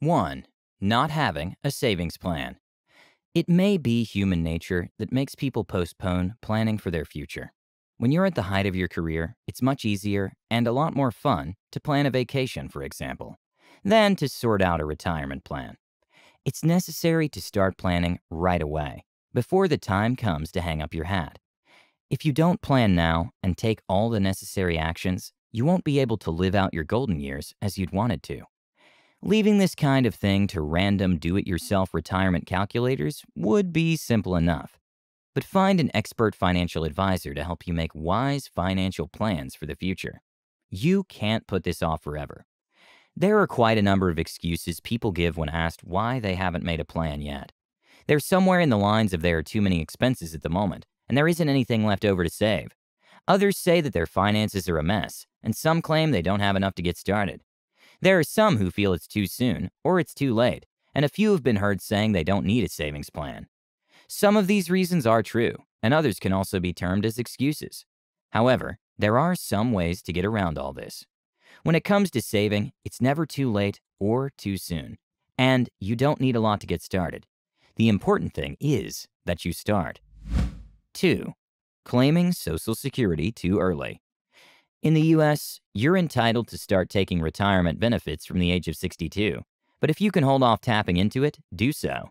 1. Not having a savings plan. It may be human nature that makes people postpone planning for their future. When you're at the height of your career, it's much easier and a lot more fun to plan a vacation, for example, than to sort out a retirement plan. It's necessary to start planning right away, before the time comes to hang up your hat. If you don't plan now and take all the necessary actions, you won't be able to live out your golden years as you'd wanted to. Leaving this kind of thing to random do it yourself retirement calculators would be simple enough. But find an expert financial advisor to help you make wise financial plans for the future. You can't put this off forever. There are quite a number of excuses people give when asked why they haven't made a plan yet. They're somewhere in the lines of there are too many expenses at the moment, and there isn't anything left over to save. Others say that their finances are a mess, and some claim they don't have enough to get started. There are some who feel it's too soon or it's too late, and a few have been heard saying they don't need a savings plan. Some of these reasons are true, and others can also be termed as excuses. However, there are some ways to get around all this. When it comes to saving, it's never too late or too soon, and you don't need a lot to get started. The important thing is that you start. 2. Claiming Social Security too early. In the US, you're entitled to start taking retirement benefits from the age of 62, but if you can hold off tapping into it, do so.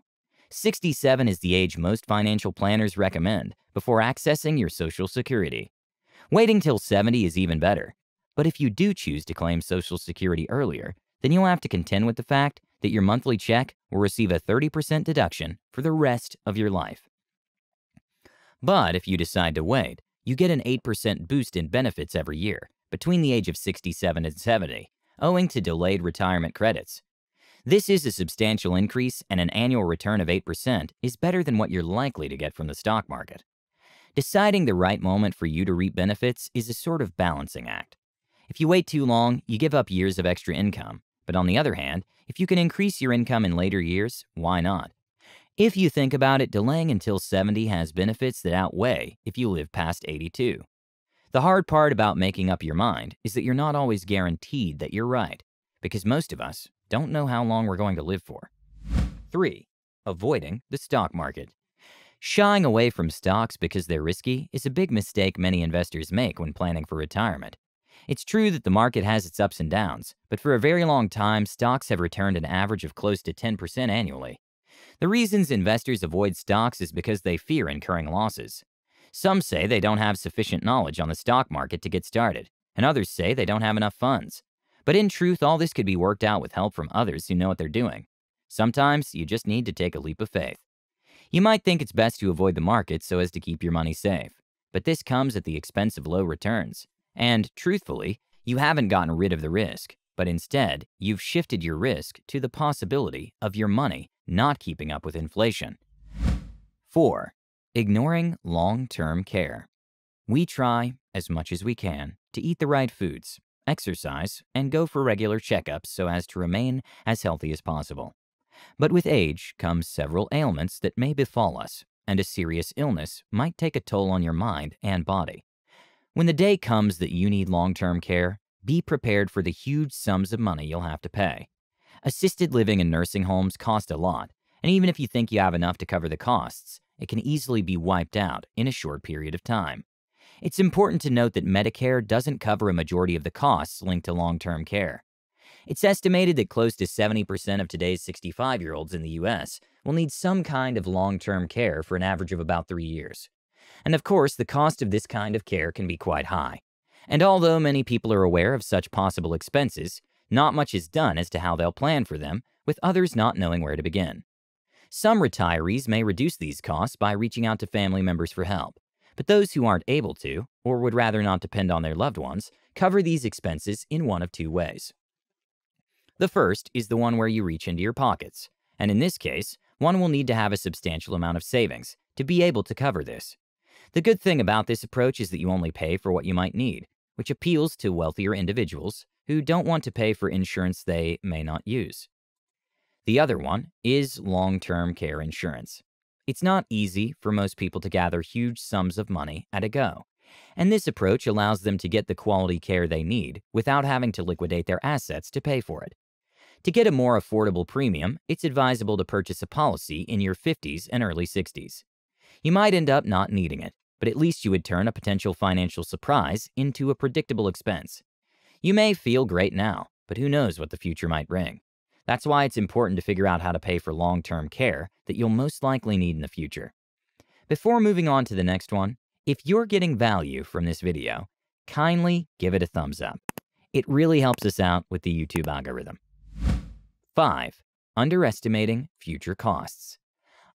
67 is the age most financial planners recommend before accessing your Social Security. Waiting till 70 is even better, but if you do choose to claim Social Security earlier, then you'll have to contend with the fact that your monthly check will receive a 30% deduction for the rest of your life. But if you decide to wait, you get an 8% boost in benefits every year between the age of 67 and 70, owing to delayed retirement credits. This is a substantial increase, and an annual return of 8% is better than what you're likely to get from the stock market. Deciding the right moment for you to reap benefits is a sort of balancing act. If you wait too long, you give up years of extra income. But on the other hand, if you can increase your income in later years, why not? If you think about it, delaying until 70 has benefits that outweigh if you live past 82. The hard part about making up your mind is that you're not always guaranteed that you're right, because most of us don't know how long we're going to live for. 3. Avoiding the stock market. Shying away from stocks because they're risky is a big mistake many investors make when planning for retirement. It's true that the market has its ups and downs, but for a very long time, stocks have returned an average of close to 10% annually. The reasons investors avoid stocks is because they fear incurring losses. Some say they don't have sufficient knowledge on the stock market to get started, and others say they don't have enough funds. But in truth, all this could be worked out with help from others who know what they're doing. Sometimes you just need to take a leap of faith. You might think it's best to avoid the market so as to keep your money safe, but this comes at the expense of low returns. And truthfully, you haven't gotten rid of the risk, but instead, you've shifted your risk to the possibility of your money not keeping up with inflation. 4. Ignoring long term care. We try, as much as we can, to eat the right foods, exercise, and go for regular checkups so as to remain as healthy as possible. But with age comes several ailments that may befall us, and a serious illness might take a toll on your mind and body. When the day comes that you need long term care, be prepared for the huge sums of money you'll have to pay. Assisted living and nursing homes cost a lot, and even if you think you have enough to cover the costs, it can easily be wiped out in a short period of time. It's important to note that Medicare doesn't cover a majority of the costs linked to long term care. It's estimated that close to 70% of today's 65 year olds in the US will need some kind of long term care for an average of about three years. And of course, the cost of this kind of care can be quite high. And although many people are aware of such possible expenses, not much is done as to how they'll plan for them, with others not knowing where to begin. Some retirees may reduce these costs by reaching out to family members for help, but those who aren't able to, or would rather not depend on their loved ones, cover these expenses in one of two ways. The first is the one where you reach into your pockets, and in this case, one will need to have a substantial amount of savings to be able to cover this. The good thing about this approach is that you only pay for what you might need, which appeals to wealthier individuals who don't want to pay for insurance they may not use. The other one is long term care insurance. It's not easy for most people to gather huge sums of money at a go, and this approach allows them to get the quality care they need without having to liquidate their assets to pay for it. To get a more affordable premium, it's advisable to purchase a policy in your 50s and early 60s. You might end up not needing it, but at least you would turn a potential financial surprise into a predictable expense. You may feel great now, but who knows what the future might bring. That's why it's important to figure out how to pay for long term care that you'll most likely need in the future. Before moving on to the next one, if you're getting value from this video, kindly give it a thumbs up. It really helps us out with the YouTube algorithm. 5. Underestimating future costs.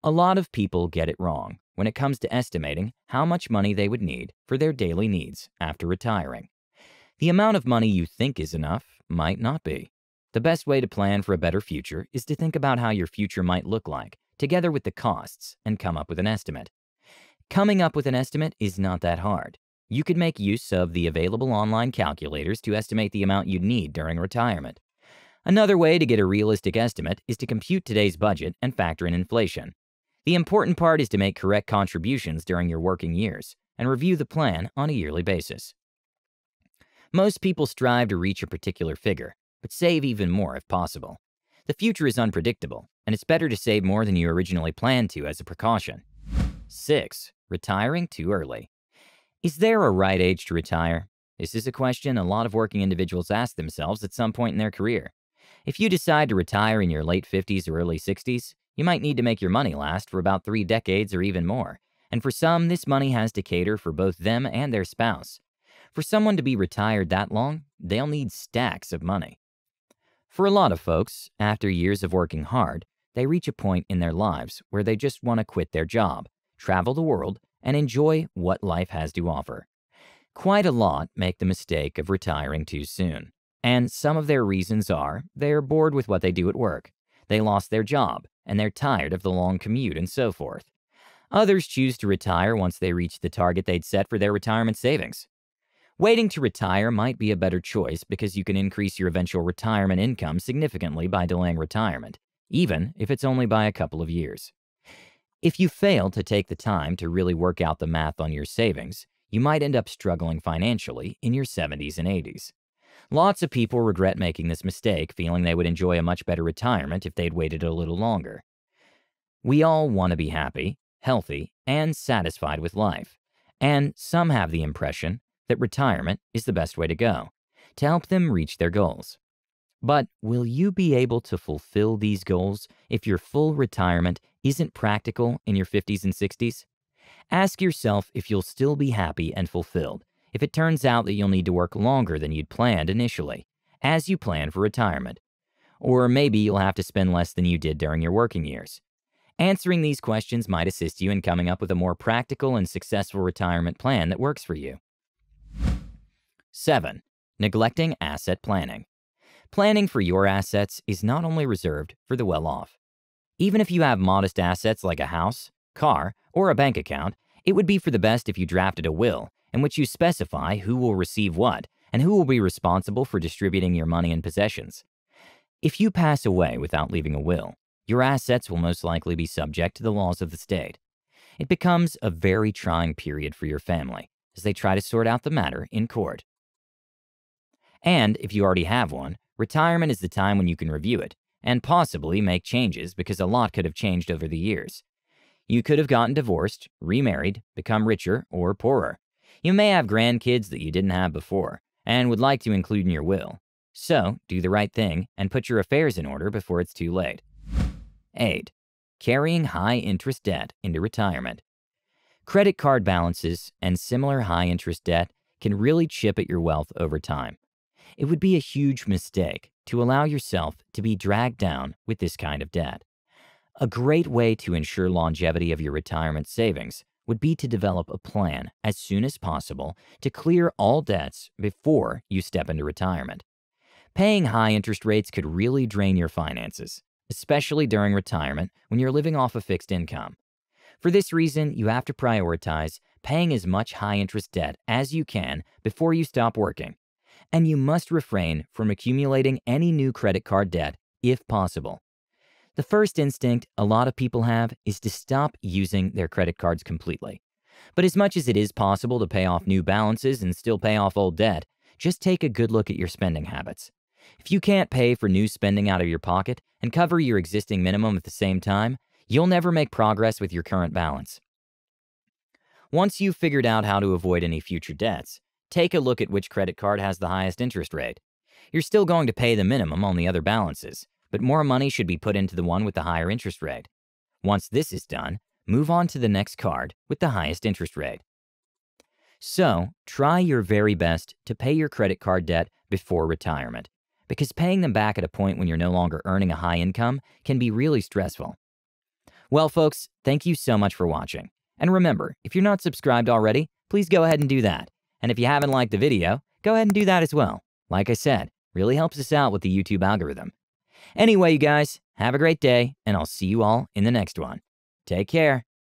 A lot of people get it wrong when it comes to estimating how much money they would need for their daily needs after retiring. The amount of money you think is enough might not be. The best way to plan for a better future is to think about how your future might look like, together with the costs, and come up with an estimate. Coming up with an estimate is not that hard. You could make use of the available online calculators to estimate the amount you'd need during retirement. Another way to get a realistic estimate is to compute today's budget and factor in inflation. The important part is to make correct contributions during your working years and review the plan on a yearly basis. Most people strive to reach a particular figure, but save even more if possible. The future is unpredictable, and it's better to save more than you originally planned to as a precaution. 6. Retiring too early. Is there a right age to retire? This is a question a lot of working individuals ask themselves at some point in their career. If you decide to retire in your late 50s or early 60s, you might need to make your money last for about three decades or even more, and for some, this money has to cater for both them and their spouse. For someone to be retired that long, they'll need stacks of money. For a lot of folks, after years of working hard, they reach a point in their lives where they just want to quit their job, travel the world, and enjoy what life has to offer. Quite a lot make the mistake of retiring too soon. And some of their reasons are they are bored with what they do at work, they lost their job, and they're tired of the long commute and so forth. Others choose to retire once they reach the target they'd set for their retirement savings. Waiting to retire might be a better choice because you can increase your eventual retirement income significantly by delaying retirement, even if it's only by a couple of years. If you fail to take the time to really work out the math on your savings, you might end up struggling financially in your 70s and 80s. Lots of people regret making this mistake, feeling they would enjoy a much better retirement if they'd waited a little longer. We all want to be happy, healthy, and satisfied with life. And some have the impression that retirement is the best way to go to help them reach their goals. But will you be able to fulfill these goals if your full retirement isn't practical in your 50s and 60s? Ask yourself if you'll still be happy and fulfilled if it turns out that you'll need to work longer than you'd planned initially, as you plan for retirement. Or maybe you'll have to spend less than you did during your working years. Answering these questions might assist you in coming up with a more practical and successful retirement plan that works for you. 7. Neglecting asset planning. Planning for your assets is not only reserved for the well off. Even if you have modest assets like a house, car, or a bank account, it would be for the best if you drafted a will in which you specify who will receive what and who will be responsible for distributing your money and possessions. If you pass away without leaving a will, your assets will most likely be subject to the laws of the state. It becomes a very trying period for your family as they try to sort out the matter in court. And if you already have one, retirement is the time when you can review it and possibly make changes because a lot could have changed over the years. You could have gotten divorced, remarried, become richer, or poorer. You may have grandkids that you didn't have before and would like to include in your will. So, do the right thing and put your affairs in order before it's too late. 8. Carrying high interest debt into retirement. Credit card balances and similar high interest debt can really chip at your wealth over time. It would be a huge mistake to allow yourself to be dragged down with this kind of debt. A great way to ensure longevity of your retirement savings would be to develop a plan as soon as possible to clear all debts before you step into retirement. Paying high interest rates could really drain your finances, especially during retirement when you're living off a fixed income. For this reason, you have to prioritize paying as much high interest debt as you can before you stop working. And you must refrain from accumulating any new credit card debt if possible. The first instinct a lot of people have is to stop using their credit cards completely. But as much as it is possible to pay off new balances and still pay off old debt, just take a good look at your spending habits. If you can't pay for new spending out of your pocket and cover your existing minimum at the same time, you'll never make progress with your current balance. Once you've figured out how to avoid any future debts, take a look at which credit card has the highest interest rate. You're still going to pay the minimum on the other balances, but more money should be put into the one with the higher interest rate. Once this is done, move on to the next card with the highest interest rate. So, try your very best to pay your credit card debt before retirement, because paying them back at a point when you're no longer earning a high income can be really stressful. Well, folks, thank you so much for watching. And remember, if you're not subscribed already, please go ahead and do that. And if you haven't liked the video, go ahead and do that as well. Like I said, really helps us out with the YouTube algorithm. Anyway, you guys, have a great day, and I'll see you all in the next one. Take care.